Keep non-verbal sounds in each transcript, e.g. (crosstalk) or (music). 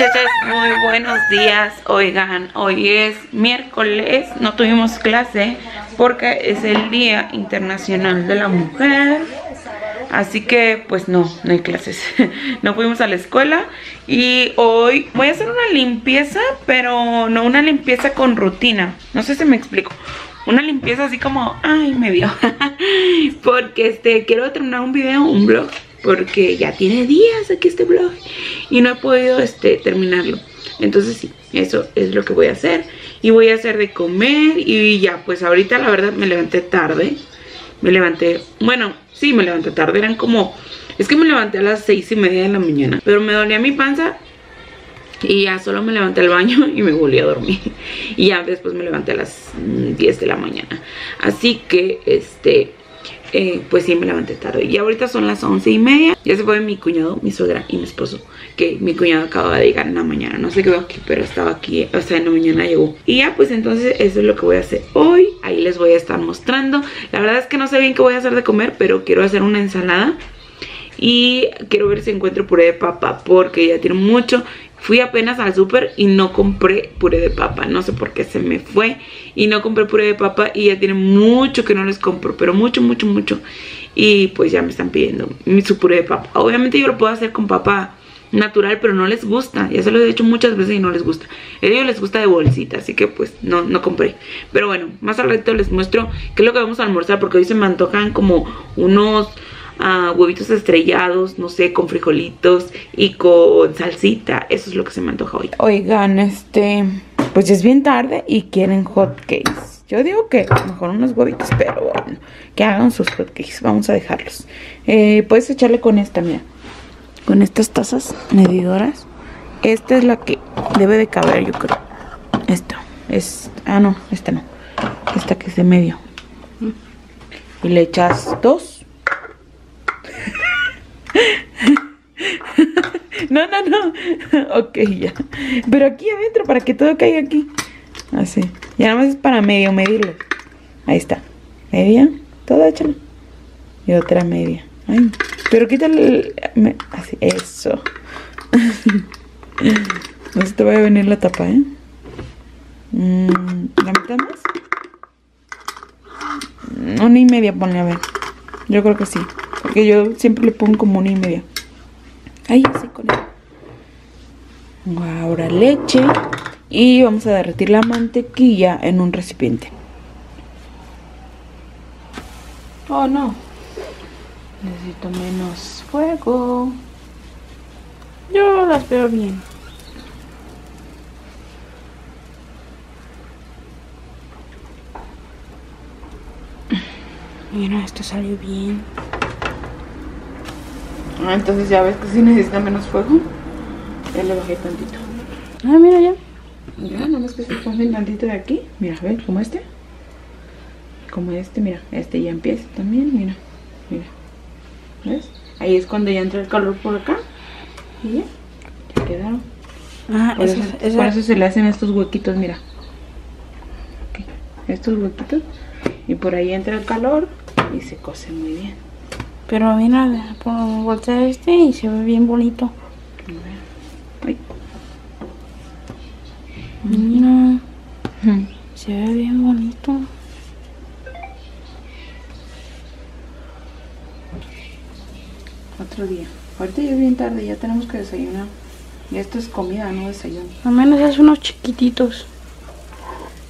muchachas, muy buenos días. Oigan, hoy es miércoles, no tuvimos clase porque es el Día Internacional de la Mujer. Así que pues no, no hay clases. (laughs) no fuimos a la escuela y hoy voy a hacer una limpieza, pero no una limpieza con rutina. No sé si me explico. Una limpieza así como, ay, me vio. (laughs) porque este, quiero terminar un video, un blog porque ya tiene días aquí este blog y no he podido este, terminarlo. Entonces sí, eso es lo que voy a hacer. Y voy a hacer de comer y ya, pues ahorita la verdad me levanté tarde. Me levanté, bueno, sí me levanté tarde, eran como... Es que me levanté a las seis y media de la mañana, pero me dolía mi panza y ya solo me levanté al baño (laughs) y me volví a dormir. Y ya después me levanté a las 10 de la mañana. Así que, este, eh, pues sí me levanté tarde. Y ahorita son las once y media. Ya se fue mi cuñado, mi suegra y mi esposo. Que mi cuñado acaba de llegar en la mañana. No se quedó aquí, pero estaba aquí. O sea, en la mañana llegó. Y ya, pues entonces eso es lo que voy a hacer hoy. Ahí les voy a estar mostrando. La verdad es que no sé bien qué voy a hacer de comer, pero quiero hacer una ensalada. Y quiero ver si encuentro puré de papa porque ya tiene mucho Fui apenas al súper y no compré puré de papa. No sé por qué se me fue. Y no compré puré de papa y ya tiene mucho que no les compro. Pero mucho, mucho, mucho. Y pues ya me están pidiendo su puré de papa. Obviamente yo lo puedo hacer con papa natural, pero no les gusta. Ya se lo he dicho muchas veces y no les gusta. A ellos les gusta de bolsita, así que pues no, no compré. Pero bueno, más al rato les muestro qué es lo que vamos a almorzar porque hoy se me antojan como unos huevitos estrellados, no sé, con frijolitos y con salsita. Eso es lo que se me antoja hoy. Oigan, este, pues ya es bien tarde y quieren hot cakes. Yo digo que mejor unos huevitos, pero bueno, que hagan sus hot cakes. Vamos a dejarlos. Eh, puedes echarle con esta, mira. Con estas tazas medidoras. Esta es la que debe de caber, yo creo. Esta. Es, ah, no, esta no. Esta que es de medio. Y le echas dos no, no, no. (laughs) Ok, ya. Pero aquí adentro, para que todo caiga aquí. Así. Y nada más es para medio medirlo. Ahí está. Media. Toda échala. Y otra media. Ay. Pero quítale. Así. Eso. (laughs) no se te vaya a venir la tapa, ¿eh? Mm, ¿La mitad más? Una y media, ponle a ver. Yo creo que sí. Porque yo siempre le pongo como una y media. Ahí, él. Ahora leche. Y vamos a derretir la mantequilla en un recipiente. Oh, no. Necesito menos fuego. Yo las veo bien. (clears throat) Mira, esto salió bien. Ah, entonces ya ves que si necesita menos fuego. Ya le bajé tantito. Ah, mira ya. Ya, nomás que se ponen tantito de aquí. Mira, a ver, como este. Como este, mira. Este ya empieza también, mira. Mira. ¿Ves? Ahí es cuando ya entra el calor por acá. Y ya. Ya quedaron. Ah, por, eso, por eso se le hacen estos huequitos, mira. Estos huequitos. Y por ahí entra el calor y se cose muy bien. Pero mira, por voltear este y se ve bien bonito. Mira. Se ve bien bonito. Otro día. Ahorita ya es bien tarde, ya tenemos que desayunar. Y esto es comida, no desayuno. Al menos es unos chiquititos.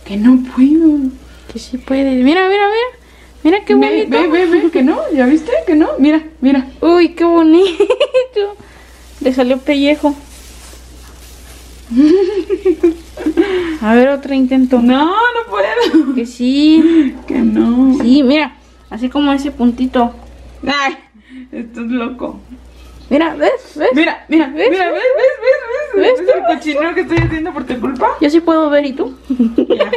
Que no puedo. Que sí puede. Mira, mira, mira. Mira qué bonito. Ve, ve, ve, que no, ¿ya viste? Que no, mira, mira. Uy, qué bonito. (laughs) Le salió pellejo. (laughs) A ver, otro intento. No, no puedo. Que sí. (laughs) Que no. Sí, mira, así como ese puntito. Ay, esto es loco. Mira, ¿ves? ¿Ves? Mira, mira, ¿ves? mira, ¿ves? ¿Ves? ¿Ves? ¿Ves? ¿Ves el cochinero que estoy haciendo por tu culpa? Yo sí puedo ver, ¿y tú? Ya.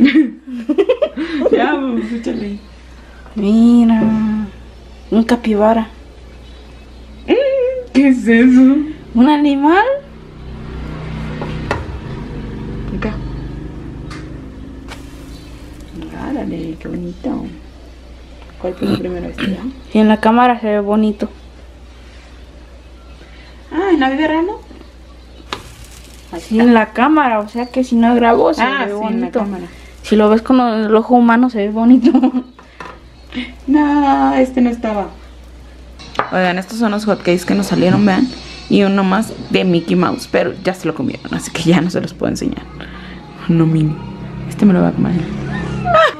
(laughs) ya, pues, échale. Mira, un capibara. ¿Qué es eso? ¿Un animal? Acá. Árale, qué bonito. ¿Cuál fue el primero este? Y en la cámara se ve bonito. Ah, ¿en la vida real no? Sí, en la cámara, o sea que si no grabó se Ah, ve sí, en la bonito. Si lo ves con el ojo humano se ve bonito. (laughs) No, este no estaba. Oigan, estos son los hotcakes que nos salieron, vean. Y uno más de Mickey Mouse, pero ya se lo comieron, así que ya no se los puedo enseñar. No, mini. Este me lo va a comer.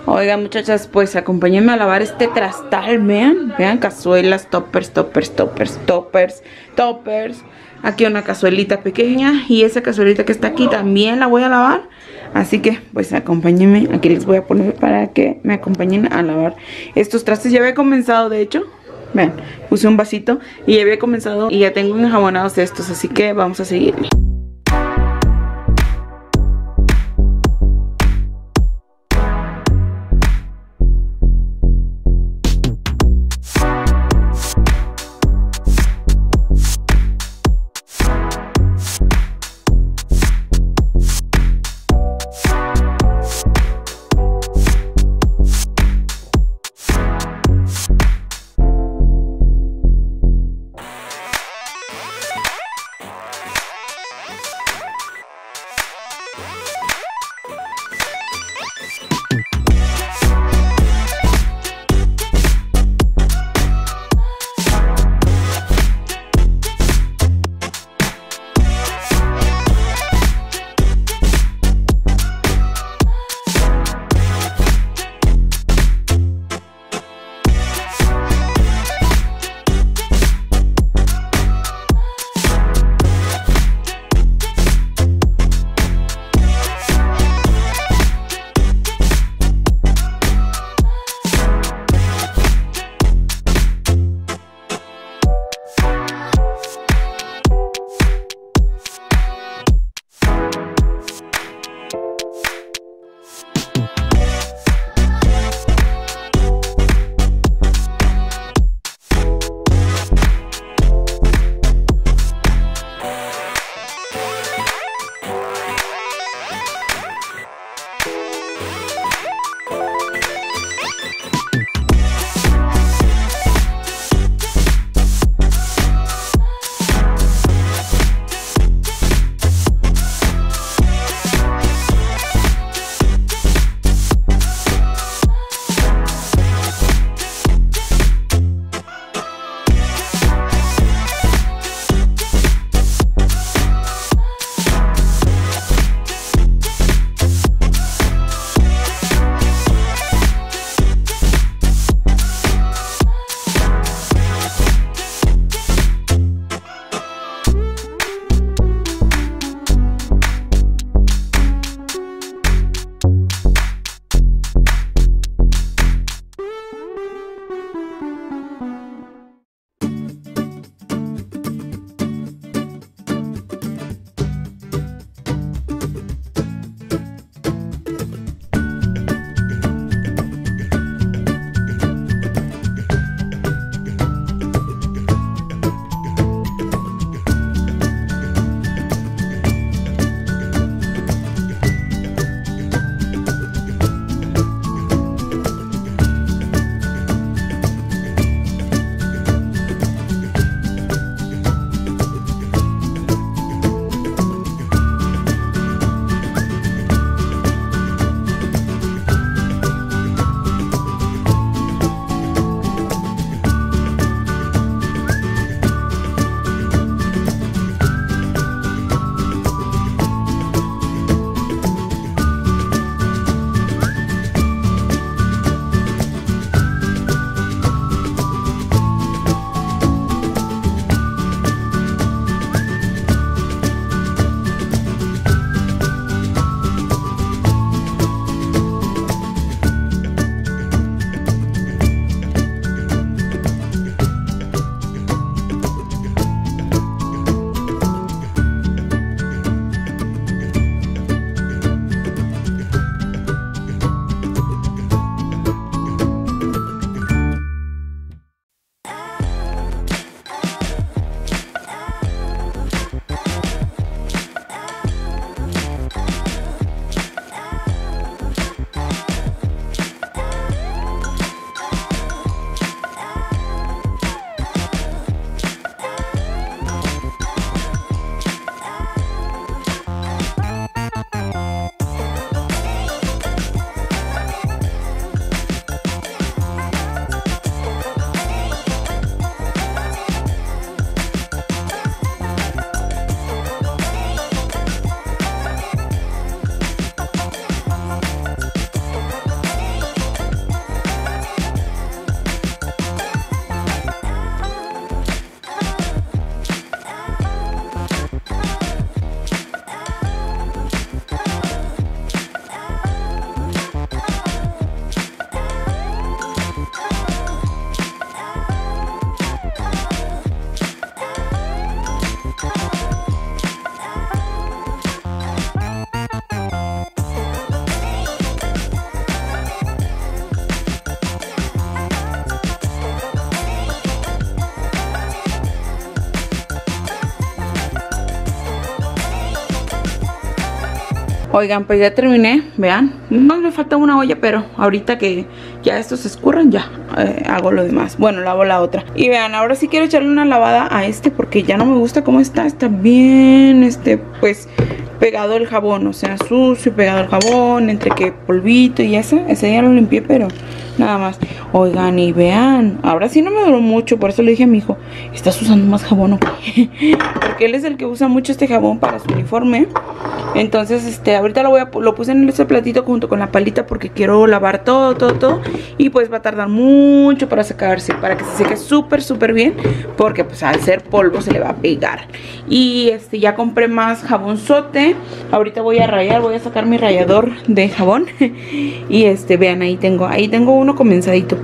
Oigan, muchachas, pues acompáñenme a lavar este trastal, vean. Vean, cazuelas, toppers, toppers, toppers, toppers, toppers. Aquí una cazuelita pequeña y esa cazuelita que está aquí también la voy a lavar. Así que, pues acompáñenme. Aquí les voy a poner para que me acompañen a lavar estos trastes. Ya había comenzado, de hecho. Vean, puse un vasito y ya había comenzado y ya tengo enjabonados estos. Así que vamos a seguirle. Oigan, pues ya terminé, vean. No me falta una olla, pero ahorita que ya estos se escurran, ya eh, hago lo demás. Bueno, lavo la otra. Y vean, ahora sí quiero echarle una lavada a este porque ya no me gusta cómo está. Está bien, este, pues pegado el jabón, o sea, sucio, pegado el jabón, entre que polvito y eso. Ese ya lo limpié, pero nada más. Oigan, y vean, ahora sí no me duró mucho, por eso le dije a mi hijo, ¿estás usando más jabón o qué? (laughs) Porque él es el que usa mucho este jabón para su uniforme. Entonces, este, ahorita lo voy a, lo puse en ese platito junto con la palita porque quiero lavar todo, todo, todo. Y pues va a tardar mucho para secarse, para que se seque súper, súper bien. Porque pues al ser polvo se le va a pegar. Y este, ya compré más jabonzote. Ahorita voy a rayar, voy a sacar mi rallador de jabón. (laughs) y este, vean, ahí tengo, ahí tengo uno comenzadito.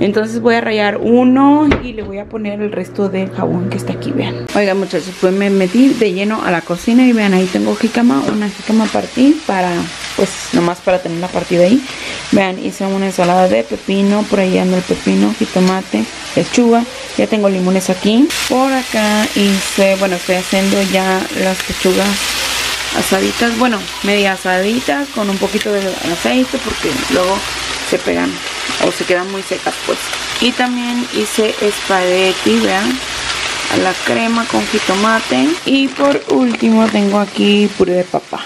Entonces voy a rayar uno y le voy a poner el resto del jabón que está aquí, vean. Oigan muchachos, pues me metí de lleno a la cocina y vean, ahí tengo jicama, una jicama partí para, pues nomás para tener la partida ahí. Vean, hice una ensalada de pepino, por ahí anda el pepino, jitomate, lechuga. Ya tengo limones aquí. Por acá hice, bueno, estoy haciendo ya las pechugas asaditas, bueno, media asaditas con un poquito de aceite porque luego se pegan o se quedan muy secas pues. Y también hice espagueti vean a la crema con jitomate. Y por último tengo aquí puré de papa.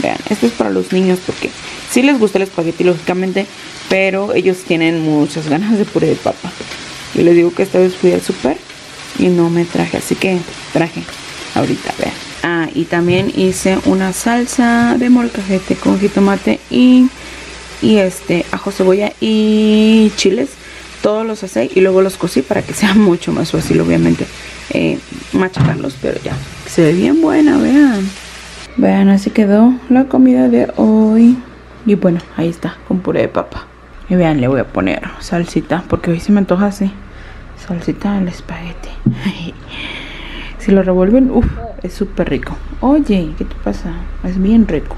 Vean esto es para los niños porque sí les gusta el espagueti lógicamente pero ellos tienen muchas ganas de puré de papa. Yo les digo que esta vez fui al super y no me traje así que traje ahorita vean. Ah y también hice una salsa de molcajete con jitomate y y este ajo, cebolla y chiles. Todos los asé y luego los cocí para que (laughs) sea mucho más fácil, obviamente, eh, machacarlos. Pero ya, se ve bien buena, vean. Vean, así quedó la comida de hoy. Y bueno, ahí está, con puré de papa. Y vean, le voy a poner salsita, porque hoy se me antoja así. Salsita al espagueti. (laughs) si lo revuelven, uff, es súper rico. Oye, ¿qué te pasa? Es bien rico.